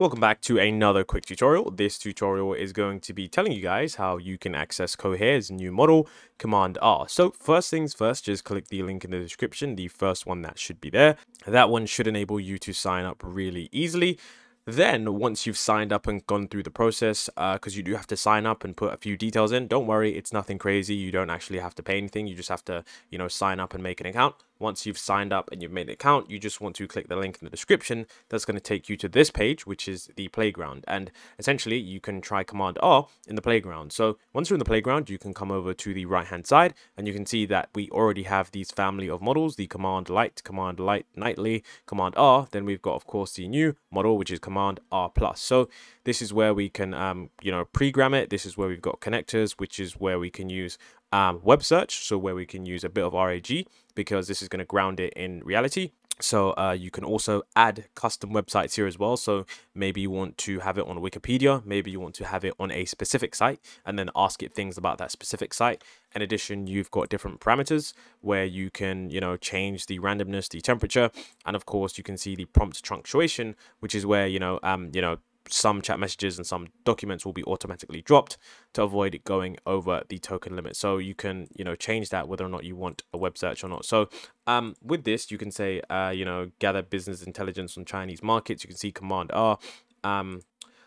Welcome back to another quick tutorial. This tutorial is going to be telling you guys how you can access Cohere's new model, Command R. So first things first, just click the link in the description, the first one that should be there. That one should enable you to sign up really easily. Then, once you've signed up and gone through the process, because uh, you do have to sign up and put a few details in, don't worry, it's nothing crazy. You don't actually have to pay anything. You just have to, you know, sign up and make an account. Once you've signed up and you've made an account, you just want to click the link in the description. That's going to take you to this page, which is the playground. And essentially, you can try Command R in the playground. So once you're in the playground, you can come over to the right hand side and you can see that we already have these family of models, the Command Light, Command Light Nightly, Command R. Then we've got, of course, the new model, which is Command R plus. So this is where we can, um, you know, program it. This is where we've got connectors, which is where we can use um, web search, so where we can use a bit of RAG because this is going to ground it in reality. So uh, you can also add custom websites here as well. So maybe you want to have it on Wikipedia, maybe you want to have it on a specific site and then ask it things about that specific site. In addition, you've got different parameters where you can, you know, change the randomness, the temperature, and of course you can see the prompt truncation, which is where, you know, um, you know, some chat messages and some documents will be automatically dropped to avoid it going over the token limit. So you can, you know, change that whether or not you want a web search or not. So um, with this, you can say, uh, you know, gather business intelligence on Chinese markets. You can see Command R. Um,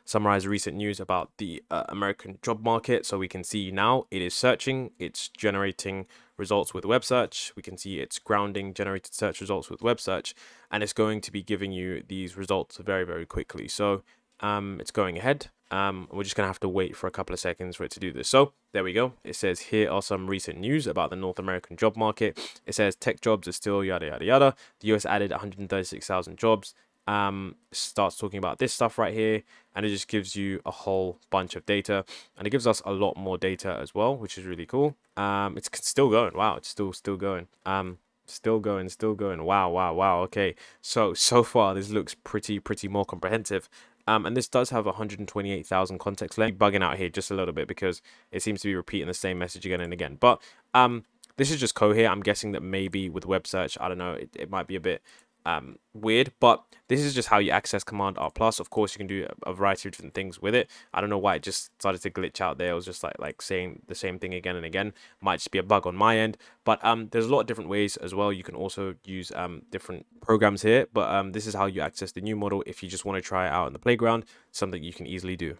summarize recent news about the uh, American job market. So we can see now it is searching, it's generating results with web search. We can see it's grounding generated search results with web search, and it's going to be giving you these results very, very quickly. So um, it's going ahead. Um, we're just going to have to wait for a couple of seconds for it to do this. So there we go. It says here are some recent news about the North American job market. It says tech jobs are still yada, yada, yada. The US added 136,000 jobs. Um, starts talking about this stuff right here. And it just gives you a whole bunch of data. And it gives us a lot more data as well, which is really cool. Um, it's still going. Wow, it's still, still going. Um, still going still going wow wow wow okay so so far this looks pretty pretty more comprehensive um, and this does have 128,000 context length. Bugging out here just a little bit because it seems to be repeating the same message again and again. But um, this is just Cohere. I'm guessing that maybe with web search, I don't know, it, it might be a bit um, weird, but this is just how you access Command R plus. Of course, you can do a variety of different things with it. I don't know why it just started to glitch out there. It was just like like saying the same thing again and again. Might just be a bug on my end, but um, there's a lot of different ways as well. You can also use um different programs here, but um, this is how you access the new model if you just want to try it out in the playground. Something you can easily do.